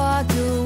walk away.